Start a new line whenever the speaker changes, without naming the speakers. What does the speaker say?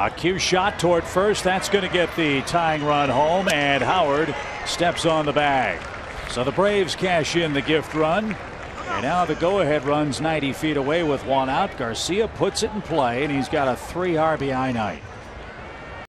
A cue shot toward first. That's going to get the tying run home, and Howard steps on the bag. So the Braves cash in the gift run. And now the go ahead runs 90 feet away with one out. Garcia puts it in play, and he's got a three RBI night.